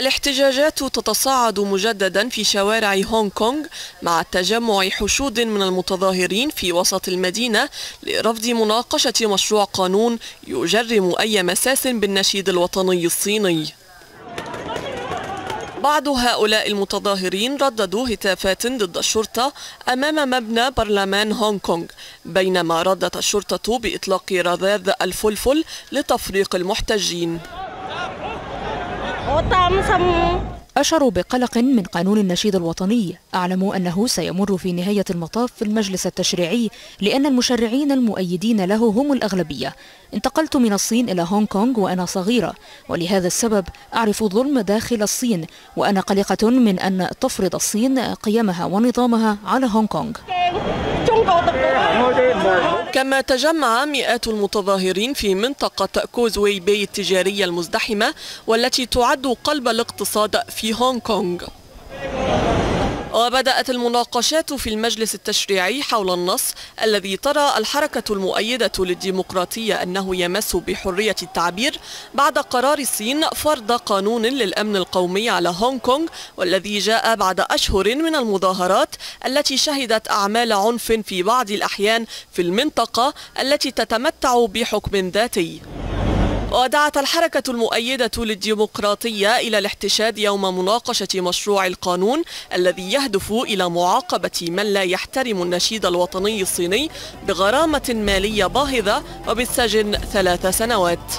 الاحتجاجات تتصاعد مجددا في شوارع هونغ كونغ مع تجمع حشود من المتظاهرين في وسط المدينة لرفض مناقشة مشروع قانون يجرم أي مساس بالنشيد الوطني الصيني. بعض هؤلاء المتظاهرين رددوا هتافات ضد الشرطة أمام مبنى برلمان هونغ كونغ بينما ردت الشرطة بإطلاق رذاذ الفلفل لتفريق المحتجين. أشروا بقلق من قانون النشيد الوطني. أعلموا أنه سيمر في نهاية المطاف في المجلس التشريعي لأن المشرعين المؤيدين له هم الأغلبية. انتقلت من الصين إلى هونغ كونغ وأنا صغيرة. ولهذا السبب أعرف الظلم داخل الصين وأنا قلقة من أن تفرض الصين قيمها ونظامها على هونغ كونغ. كما تجمع مئات المتظاهرين في منطقة كوزوي بي التجارية المزدحمة والتي تعد قلب الاقتصاد في هونغ كونغ. وبدأت المناقشات في المجلس التشريعي حول النص الذي ترى الحركة المؤيدة للديمقراطية أنه يمس بحرية التعبير بعد قرار الصين فرض قانون للأمن القومي على هونغ كونغ والذي جاء بعد أشهر من المظاهرات التي شهدت أعمال عنف في بعض الأحيان في المنطقة التي تتمتع بحكم ذاتي. ودعت الحركة المؤيدة للديمقراطية إلى الاحتشاد يوم مناقشة مشروع القانون الذي يهدف إلى معاقبة من لا يحترم النشيد الوطني الصيني بغرامة مالية باهظة وبالسجن ثلاث سنوات.